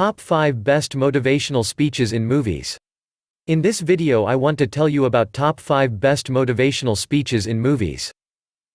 Top 5 Best Motivational Speeches in Movies. In this video I want to tell you about top 5 best motivational speeches in movies.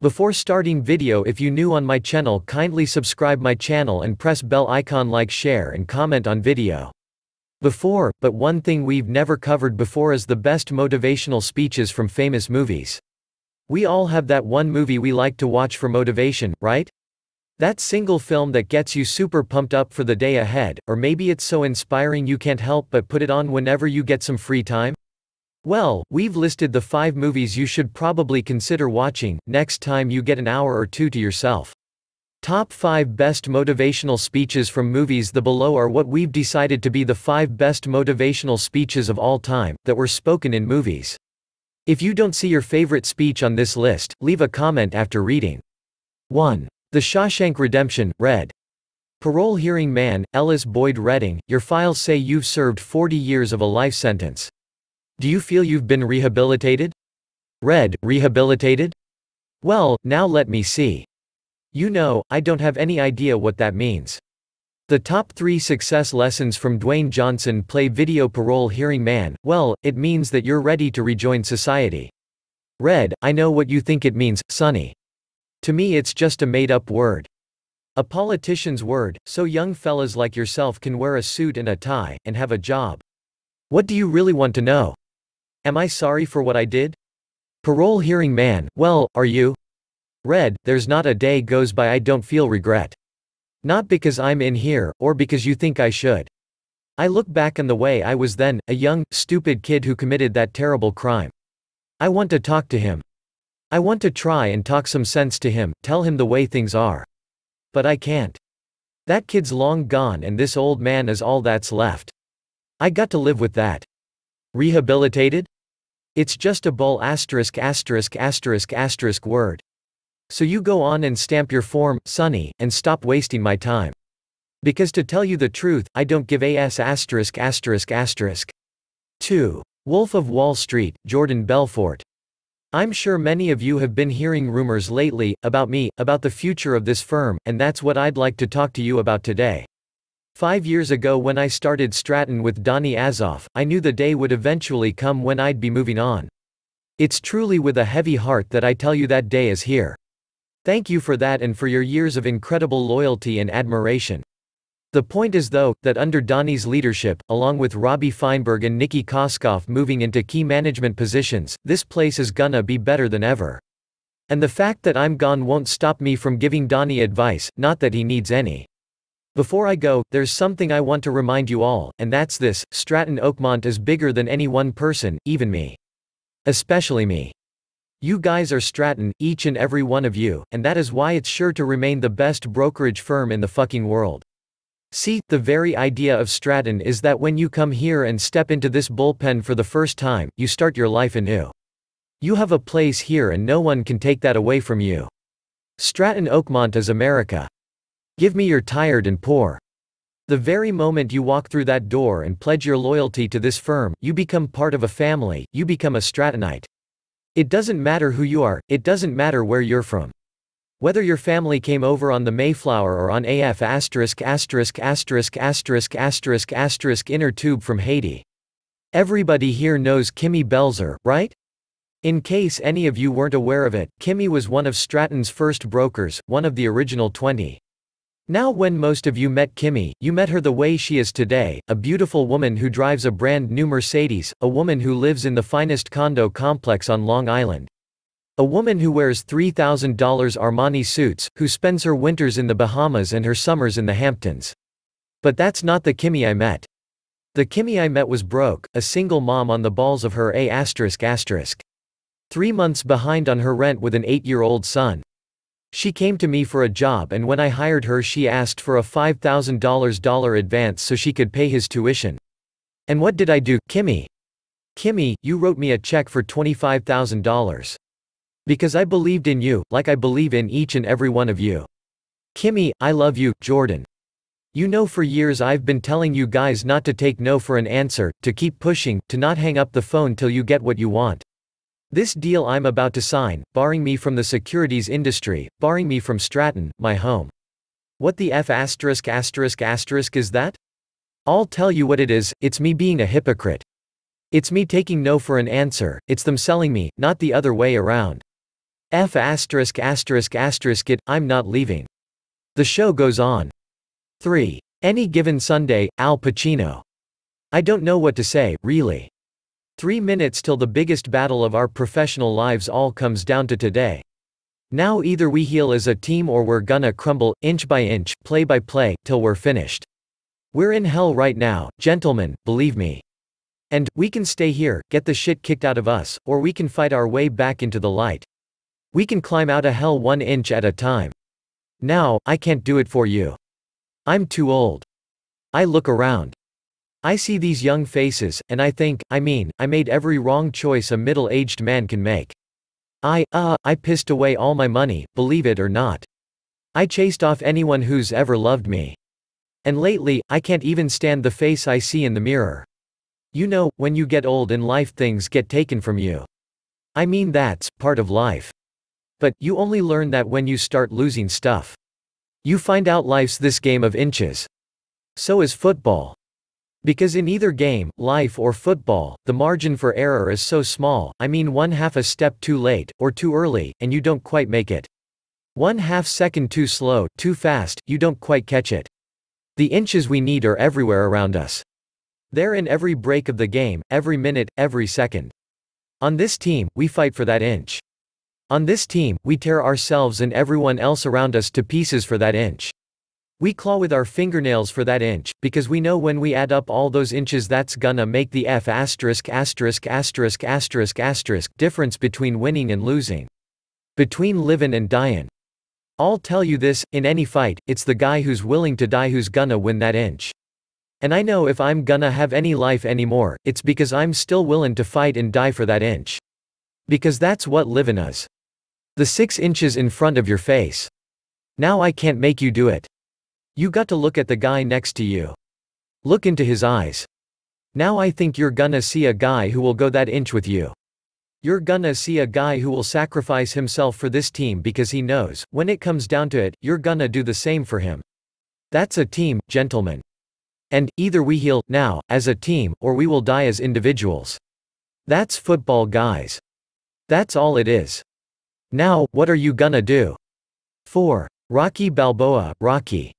Before starting video if you new on my channel kindly subscribe my channel and press bell icon like share and comment on video. Before, but one thing we've never covered before is the best motivational speeches from famous movies. We all have that one movie we like to watch for motivation, right? That single film that gets you super pumped up for the day ahead, or maybe it's so inspiring you can't help but put it on whenever you get some free time? Well, we've listed the 5 movies you should probably consider watching next time you get an hour or two to yourself. Top 5 Best Motivational Speeches from Movies The below are what we've decided to be the 5 best motivational speeches of all time, that were spoken in movies. If you don't see your favorite speech on this list, leave a comment after reading. 1. The Shawshank Redemption, Red. Parole hearing man, Ellis Boyd Redding, your files say you've served 40 years of a life sentence. Do you feel you've been rehabilitated? Red, rehabilitated? Well, now let me see. You know, I don't have any idea what that means. The top three success lessons from Dwayne Johnson play video parole hearing man, well, it means that you're ready to rejoin society. Red, I know what you think it means, Sonny. To me it's just a made-up word. A politician's word, so young fellas like yourself can wear a suit and a tie, and have a job. What do you really want to know? Am I sorry for what I did? Parole hearing man, well, are you? Red, there's not a day goes by I don't feel regret. Not because I'm in here, or because you think I should. I look back on the way I was then, a young, stupid kid who committed that terrible crime. I want to talk to him. I want to try and talk some sense to him, tell him the way things are. But I can't. That kid's long gone and this old man is all that's left. I got to live with that. Rehabilitated? It's just a bull asterisk asterisk asterisk asterisk word. So you go on and stamp your form, Sonny, and stop wasting my time. Because to tell you the truth, I don't give a s asterisk asterisk asterisk. 2. Wolf of Wall Street, Jordan Belfort. I'm sure many of you have been hearing rumors lately, about me, about the future of this firm, and that's what I'd like to talk to you about today. Five years ago when I started Stratton with Donny Azoff, I knew the day would eventually come when I'd be moving on. It's truly with a heavy heart that I tell you that day is here. Thank you for that and for your years of incredible loyalty and admiration. The point is though, that under Donny's leadership, along with Robbie Feinberg and Nikki Koskoff moving into key management positions, this place is gonna be better than ever. And the fact that I'm gone won't stop me from giving Donny advice, not that he needs any. Before I go, there's something I want to remind you all, and that's this, Stratton Oakmont is bigger than any one person, even me. Especially me. You guys are Stratton, each and every one of you, and that is why it's sure to remain the best brokerage firm in the fucking world. See, the very idea of Stratton is that when you come here and step into this bullpen for the first time, you start your life anew. You have a place here and no one can take that away from you. Stratton Oakmont is America. Give me your tired and poor. The very moment you walk through that door and pledge your loyalty to this firm, you become part of a family, you become a Strattonite. It doesn't matter who you are, it doesn't matter where you're from. Whether your family came over on the Mayflower or on AF asterisk asterisk asterisk asterisk asterisk asterisk inner tube from Haiti. Everybody here knows Kimmy Belzer, right? In case any of you weren't aware of it, Kimmy was one of Stratton's first brokers, one of the original 20. Now when most of you met Kimmy, you met her the way she is today, a beautiful woman who drives a brand new Mercedes, a woman who lives in the finest condo complex on Long Island. A woman who wears $3,000 Armani suits, who spends her winters in the Bahamas and her summers in the Hamptons. But that's not the Kimmy I met. The Kimmy I met was broke, a single mom on the balls of her a asterisk asterisk. Three months behind on her rent with an eight-year-old son. She came to me for a job and when I hired her she asked for a $5,000 advance so she could pay his tuition. And what did I do, Kimmy? Kimmy, you wrote me a check for $25,000. Because I believed in you, like I believe in each and every one of you. Kimmy, I love you, Jordan. You know for years I've been telling you guys not to take no for an answer, to keep pushing, to not hang up the phone till you get what you want. This deal I'm about to sign, barring me from the securities industry, barring me from Stratton, my home. What the F asterisk asterisk asterisk is that? I'll tell you what it is, it's me being a hypocrite. It's me taking no for an answer, it's them selling me, not the other way around. F asterisk asterisk asterisk it, I'm not leaving. The show goes on. 3. Any given Sunday, Al Pacino. I don't know what to say, really. Three minutes till the biggest battle of our professional lives all comes down to today. Now either we heal as a team or we're gonna crumble, inch by inch, play by play, till we're finished. We're in hell right now, gentlemen, believe me. And, we can stay here, get the shit kicked out of us, or we can fight our way back into the light. We can climb out of hell one inch at a time. Now, I can't do it for you. I'm too old. I look around. I see these young faces, and I think, I mean, I made every wrong choice a middle-aged man can make. I, uh, I pissed away all my money, believe it or not. I chased off anyone who's ever loved me. And lately, I can't even stand the face I see in the mirror. You know, when you get old in life things get taken from you. I mean that's part of life. But, you only learn that when you start losing stuff. You find out life's this game of inches. So is football. Because in either game, life or football, the margin for error is so small, I mean one half a step too late, or too early, and you don't quite make it. One half second too slow, too fast, you don't quite catch it. The inches we need are everywhere around us. They're in every break of the game, every minute, every second. On this team, we fight for that inch. On this team, we tear ourselves and everyone else around us to pieces for that inch. We claw with our fingernails for that inch, because we know when we add up all those inches that's gonna make the F asterisk asterisk asterisk asterisk asterisk difference between winning and losing. Between livin' and dyin'. I'll tell you this, in any fight, it's the guy who's willing to die who's gonna win that inch. And I know if I'm gonna have any life anymore, it's because I'm still willin' to fight and die for that inch. Because that's what livin' is. The six inches in front of your face. Now I can't make you do it. You got to look at the guy next to you. Look into his eyes. Now I think you're gonna see a guy who will go that inch with you. You're gonna see a guy who will sacrifice himself for this team because he knows, when it comes down to it, you're gonna do the same for him. That's a team, gentlemen. And, either we heal, now, as a team, or we will die as individuals. That's football guys. That's all it is. Now, what are you gonna do? 4. Rocky Balboa, Rocky.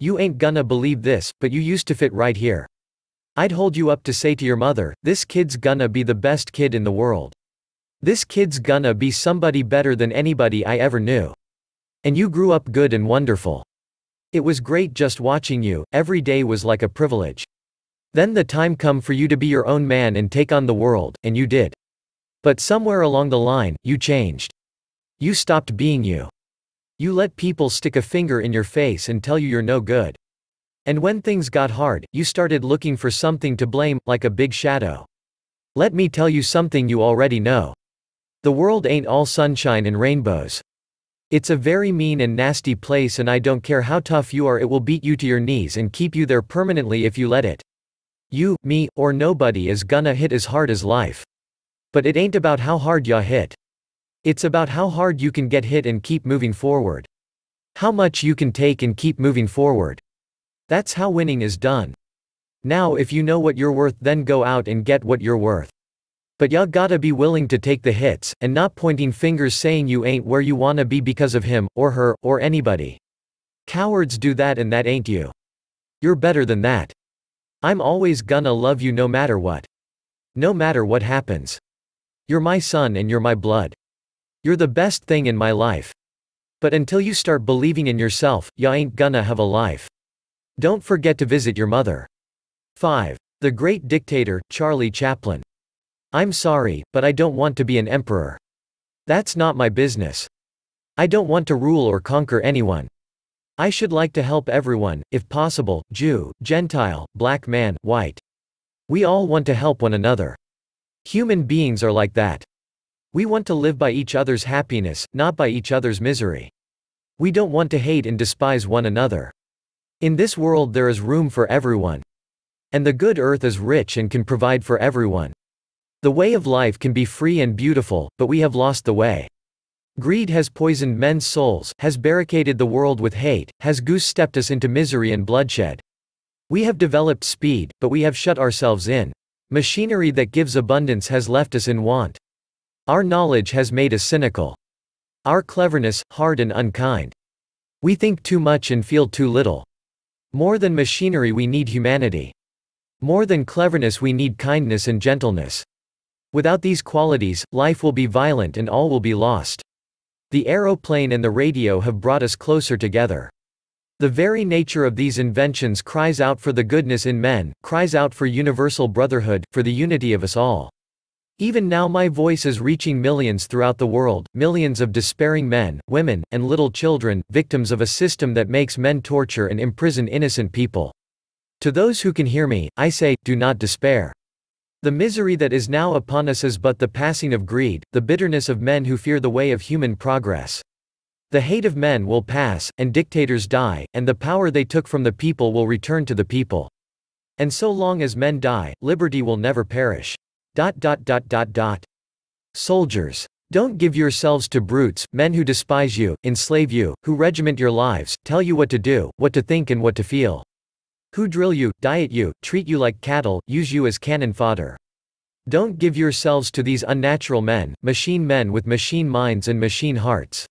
You ain't gonna believe this, but you used to fit right here. I'd hold you up to say to your mother, this kid's gonna be the best kid in the world. This kid's gonna be somebody better than anybody I ever knew. And you grew up good and wonderful. It was great just watching you, every day was like a privilege. Then the time come for you to be your own man and take on the world, and you did. But somewhere along the line, you changed. You stopped being you. You let people stick a finger in your face and tell you you're no good. And when things got hard, you started looking for something to blame, like a big shadow. Let me tell you something you already know. The world ain't all sunshine and rainbows. It's a very mean and nasty place and I don't care how tough you are it will beat you to your knees and keep you there permanently if you let it. You, me, or nobody is gonna hit as hard as life. But it ain't about how hard ya hit. It's about how hard you can get hit and keep moving forward. How much you can take and keep moving forward. That's how winning is done. Now if you know what you're worth then go out and get what you're worth. But ya gotta be willing to take the hits, and not pointing fingers saying you ain't where you wanna be because of him, or her, or anybody. Cowards do that and that ain't you. You're better than that. I'm always gonna love you no matter what. No matter what happens. You're my son and you're my blood. You're the best thing in my life. But until you start believing in yourself, ya ain't gonna have a life. Don't forget to visit your mother. 5. The Great Dictator, Charlie Chaplin. I'm sorry, but I don't want to be an emperor. That's not my business. I don't want to rule or conquer anyone. I should like to help everyone, if possible, Jew, Gentile, black man, white. We all want to help one another. Human beings are like that. We want to live by each other's happiness, not by each other's misery. We don't want to hate and despise one another. In this world there is room for everyone. And the good earth is rich and can provide for everyone. The way of life can be free and beautiful, but we have lost the way. Greed has poisoned men's souls, has barricaded the world with hate, has goose stepped us into misery and bloodshed. We have developed speed, but we have shut ourselves in. Machinery that gives abundance has left us in want. Our knowledge has made us cynical. Our cleverness, hard and unkind. We think too much and feel too little. More than machinery we need humanity. More than cleverness we need kindness and gentleness. Without these qualities, life will be violent and all will be lost. The aeroplane and the radio have brought us closer together. The very nature of these inventions cries out for the goodness in men, cries out for universal brotherhood, for the unity of us all. Even now my voice is reaching millions throughout the world, millions of despairing men, women, and little children, victims of a system that makes men torture and imprison innocent people. To those who can hear me, I say, do not despair. The misery that is now upon us is but the passing of greed, the bitterness of men who fear the way of human progress. The hate of men will pass, and dictators die, and the power they took from the people will return to the people. And so long as men die, liberty will never perish. Dot dot dot dot dot. Soldiers. Don't give yourselves to brutes, men who despise you, enslave you, who regiment your lives, tell you what to do, what to think and what to feel. Who drill you, diet you, treat you like cattle, use you as cannon fodder. Don't give yourselves to these unnatural men, machine men with machine minds and machine hearts.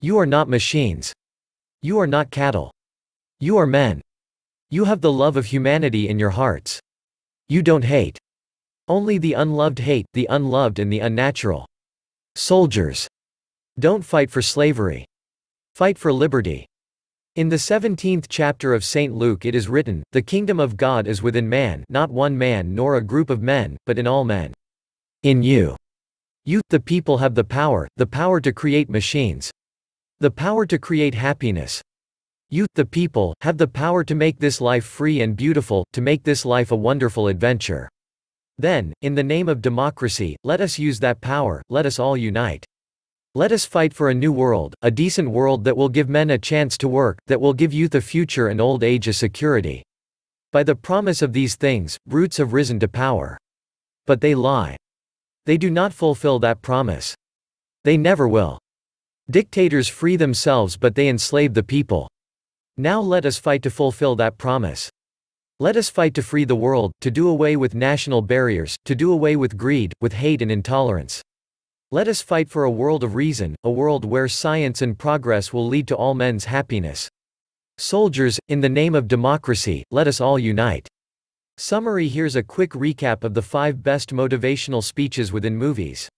You are not machines. You are not cattle. You are men. You have the love of humanity in your hearts. You don't hate. Only the unloved hate, the unloved and the unnatural. Soldiers. Don't fight for slavery. Fight for liberty. In the 17th chapter of St. Luke it is written, The kingdom of God is within man not one man nor a group of men, but in all men. In you. You, the people have the power, the power to create machines. The power to create happiness. You, the people, have the power to make this life free and beautiful, to make this life a wonderful adventure. Then, in the name of democracy, let us use that power, let us all unite. Let us fight for a new world, a decent world that will give men a chance to work, that will give youth a future and old age a security. By the promise of these things, brutes have risen to power. But they lie. They do not fulfill that promise. They never will. Dictators free themselves but they enslave the people. Now let us fight to fulfill that promise. Let us fight to free the world, to do away with national barriers, to do away with greed, with hate and intolerance. Let us fight for a world of reason, a world where science and progress will lead to all men's happiness. Soldiers, in the name of democracy, let us all unite. Summary Here's a quick recap of the five best motivational speeches within movies.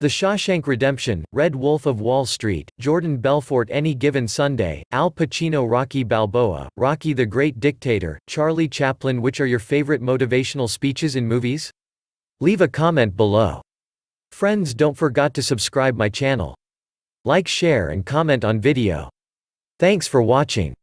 The Shawshank Redemption, Red Wolf of Wall Street, Jordan Belfort Any Given Sunday, Al Pacino Rocky Balboa, Rocky the Great Dictator, Charlie Chaplin Which are your favorite motivational speeches in movies? Leave a comment below. Friends don't forget to subscribe my channel. Like share and comment on video. Thanks for watching.